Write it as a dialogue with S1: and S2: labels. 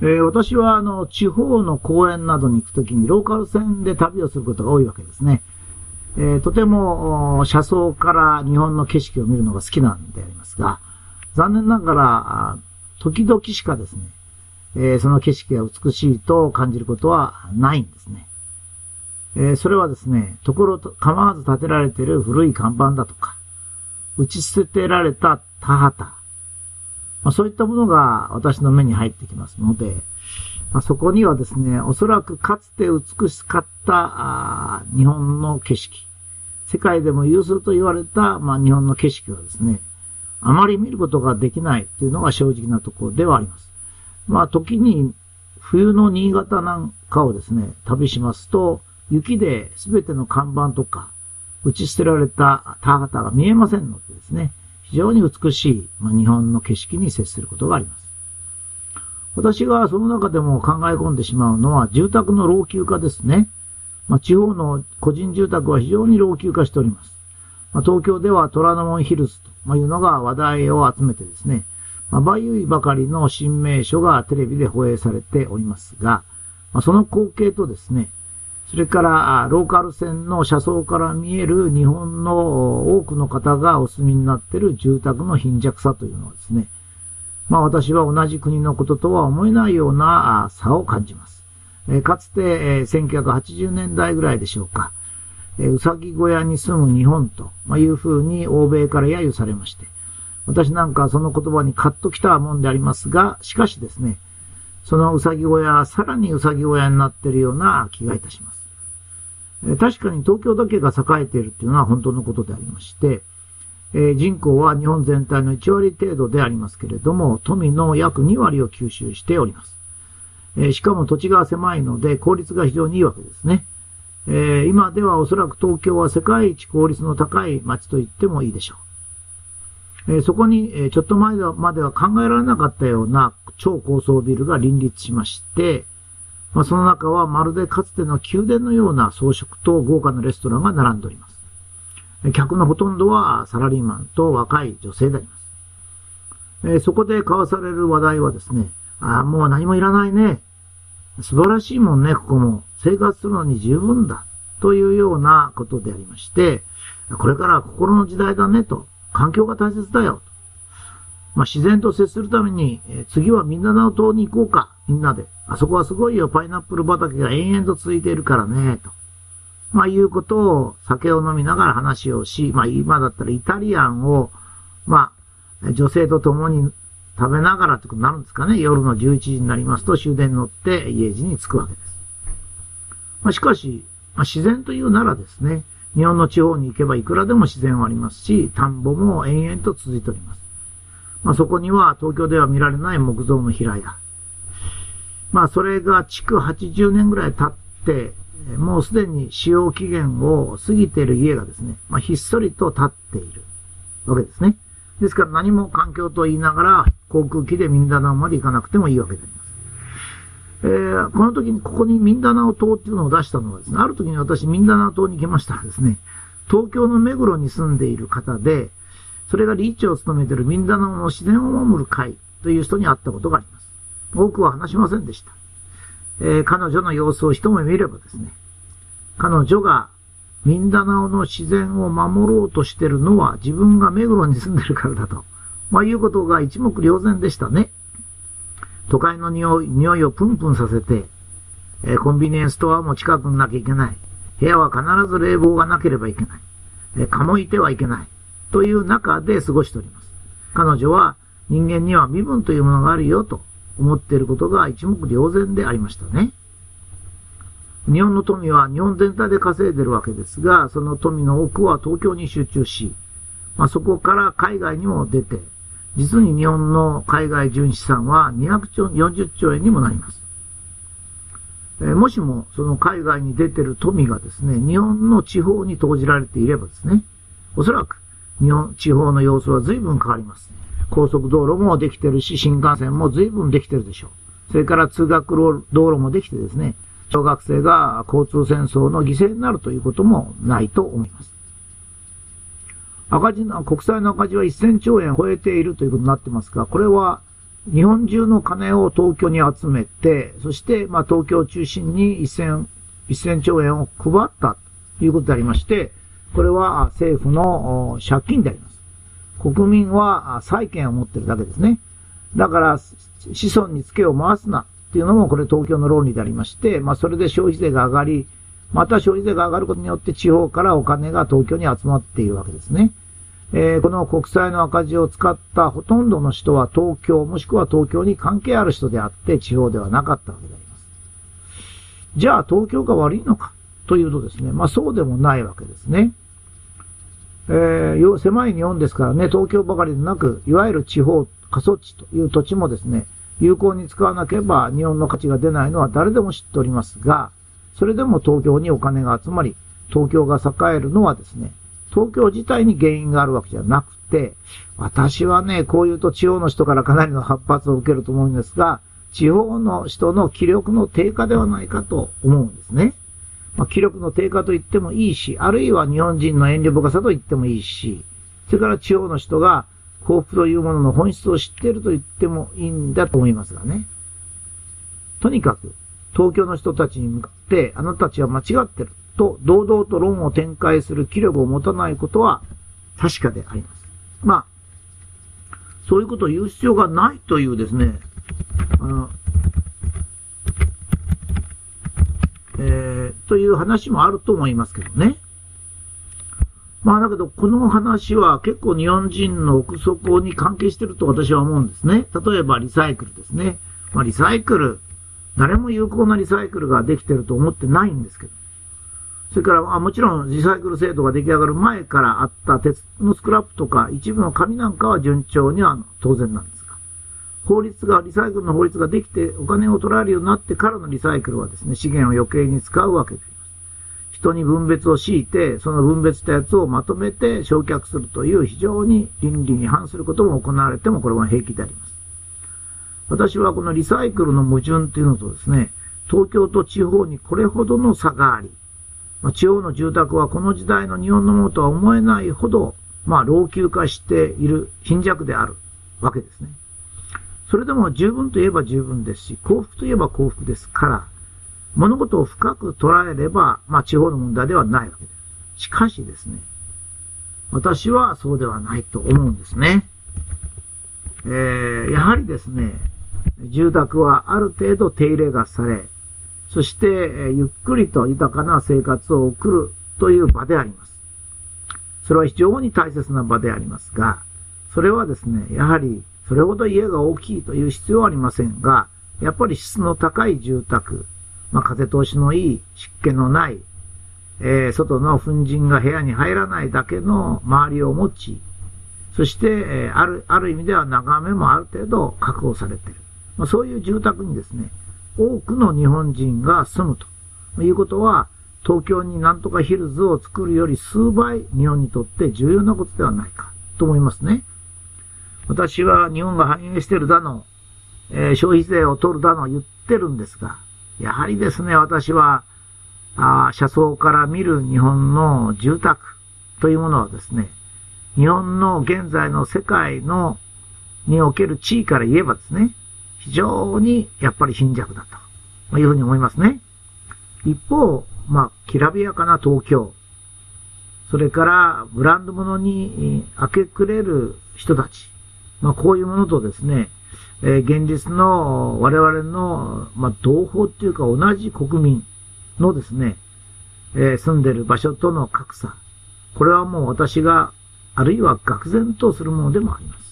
S1: えー、私は、あの、地方の公園などに行くときにローカル線で旅をすることが多いわけですね。えー、とても、車窓から日本の景色を見るのが好きなんでありますが、残念ながら、時々しかですね、えー、その景色が美しいと感じることはないんですね。えー、それはですね、ところと構わず建てられている古い看板だとか、打ち捨てられた田畑、まあ、そういったものが私の目に入ってきますので、まあ、そこにはですね、おそらくかつて美しかった日本の景色、世界でも有数と言われた、まあ、日本の景色はですね、あまり見ることができないというのが正直なところではあります。まあ、時に冬の新潟なんかをですね、旅しますと、雪で全ての看板とか、打ち捨てられた田畑が見えませんのでですね、非常に美しい、ま、日本の景色に接することがあります。私がその中でも考え込んでしまうのは住宅の老朽化ですね。まあ、地方の個人住宅は非常に老朽化しております。まあ、東京では虎ノ門ヒルズというのが話題を集めてですね、まあ、バユイばかりの新名所がテレビで放映されておりますが、まあ、その光景とですね、それから、ローカル線の車窓から見える日本の多くの方がお住みになっている住宅の貧弱さというのはですね、まあ私は同じ国のこととは思えないような差を感じます。かつて、1980年代ぐらいでしょうか、うさぎ小屋に住む日本と、いうふうに欧米から揶揄されまして、私なんかその言葉にカッときたもんでありますが、しかしですね、そのうさぎ小屋はさらにうさぎ小屋になっているような気がいたします。確かに東京だけが栄えているというのは本当のことでありまして、え人口は日本全体の1割程度でありますけれども、富の約2割を吸収しております。えしかも土地が狭いので効率が非常にいいわけですね。え今ではおそらく東京は世界一効率の高い街と言ってもいいでしょう。えそこに、えちょっと前までは考えられなかったような超高層ビルが林立しまして、まあ、その中はまるでかつての宮殿のような装飾と豪華なレストランが並んでおります。客のほとんどはサラリーマンと若い女性であります。え、そこで交わされる話題はですね、ああ、もう何もいらないね。素晴らしいもんね、ここも。生活するのに十分だ。というようなことでありまして、これから心の時代だねと。環境が大切だよ。まあ、自然と接するために、えー、次はみんなの島に行こうか。みんなで。あそこはすごいよ、パイナップル畑が延々と続いているからね、と。まあ、いうことを酒を飲みながら話をし、まあ、今だったらイタリアンを、まあ、女性と共に食べながらってことになるんですかね。夜の11時になりますと終電に乗って家路に着くわけです。まあ、しかし、まあ、自然というならですね、日本の地方に行けばいくらでも自然はありますし、田んぼも延々と続いております。まあ、そこには東京では見られない木造の平屋、まあそれが築80年ぐらい経って、もうすでに使用期限を過ぎている家がですね、まあひっそりと建っているわけですね。ですから何も環境と言いながら航空機でミンダナオまで行かなくてもいいわけであります。えー、この時にここにミンダナオ島っていうのを出したのはですね、ある時に私ミンダナオ島に行きましたらですね、東京の目黒に住んでいる方で、それがリーチを務めているミンダナオの自然を守る会という人に会ったことがあります。多くは話しませんでした。えー、彼女の様子を一目見ればですね、彼女がミンダナオの自然を守ろうとしてるのは自分が目黒に住んでるからだと、まあいうことが一目瞭然でしたね。都会の匂い、匂いをプンプンさせて、えー、コンビニエンスストアも近くになきゃいけない。部屋は必ず冷房がなければいけない。えー、かもいてはいけない。という中で過ごしております。彼女は人間には身分というものがあるよと思っていることが一目瞭然でありましたね。日本の富は日本全体で稼いでるわけですが、その富の多くは東京に集中し、まあ、そこから海外にも出て、実に日本の海外純資産は200兆、40兆円にもなります。え、もしもその海外に出てる富がですね、日本の地方に投じられていればですね、おそらく日本、地方の様子は随分変わります。高速道路もできてるし、新幹線も随分できてるでしょう。それから通学道路もできてですね、小学生が交通戦争の犠牲になるということもないと思います。赤字の、国債の赤字は1000兆円を超えているということになってますが、これは、日本中の金を東京に集めて、そして、まあ、東京を中心に1000、1000兆円を配ったということでありまして、これは政府の借金であります。国民は債権を持ってるだけですね。だから、子孫に付けを回すなっていうのもこれ東京の論理でありまして、まあそれで消費税が上がり、また消費税が上がることによって地方からお金が東京に集まっているわけですね。えー、この国債の赤字を使ったほとんどの人は東京、もしくは東京に関係ある人であって地方ではなかったわけであります。じゃあ東京が悪いのか？というとですね、まあそうでもないわけですね。えー、狭い日本ですからね、東京ばかりでなく、いわゆる地方、過疎地という土地もですね、有効に使わなければ日本の価値が出ないのは誰でも知っておりますが、それでも東京にお金が集まり、東京が栄えるのはですね、東京自体に原因があるわけじゃなくて、私はね、こう言うと地方の人からかなりの反発を受けると思うんですが、地方の人の気力の低下ではないかと思うんですね。まあ、気力の低下と言ってもいいし、あるいは日本人の遠慮深さと言ってもいいし、それから地方の人が幸福というものの本質を知っていると言ってもいいんだと思いますがね。とにかく、東京の人たちに向かって、あなたたちは間違ってると、堂々と論を展開する気力を持たないことは確かであります。まあ、そういうことを言う必要がないというですね、あの、えー、という話もあると思いますけどね。まあだけど、この話は結構日本人の奥底に関係してると私は思うんですね。例えばリサイクルですね。まあリサイクル、誰も有効なリサイクルができてると思ってないんですけど。それから、あもちろんリサイクル制度が出来上がる前からあった鉄のスクラップとか一部の紙なんかは順調には当然なんです、法律が、リサイクルの法律ができてお金を取られるようになってからのリサイクルはですね、資源を余計に使うわけであります。人に分別を強いて、その分別したやつをまとめて焼却するという非常に倫理に反することも行われてもこれは平気であります。私はこのリサイクルの矛盾っていうのとですね、東京と地方にこれほどの差があり、まあ、地方の住宅はこの時代の日本のものとは思えないほど、まあ、老朽化している貧弱であるわけですね。それでも十分といえば十分ですし、幸福といえば幸福ですから、物事を深く捉えれば、まあ、地方の問題ではないわけです。しかしですね、私はそうではないと思うんですね。えー、やはりですね、住宅はある程度手入れがされ、そしてえ、ゆっくりと豊かな生活を送るという場であります。それは非常に大切な場でありますが、それはですね、やはり、それほど家が大きいという必要はありませんが、やっぱり質の高い住宅、まあ、風通しのいい、湿気のない、えー、外の粉塵が部屋に入らないだけの周りを持ち、そして、えー、ある、ある意味では眺めもある程度確保されている。まあ、そういう住宅にですね、多くの日本人が住むということは、東京になんとかヒルズを作るより数倍日本にとって重要なことではないかと思いますね。私は日本が繁栄してるだの、えー、消費税を取るだの言ってるんですが、やはりですね、私は、あ車窓から見る日本の住宅というものはですね、日本の現在の世界の、における地位から言えばですね、非常にやっぱり貧弱だというふうに思いますね。一方、まあ、きらびやかな東京、それからブランド物に明け暮れる人たち、まあ、こういうものとですね、えー、現実の我々の、まあ、同胞っていうか同じ国民のですね、えー、住んでる場所との格差。これはもう私が、あるいは愕然とするものでもあります。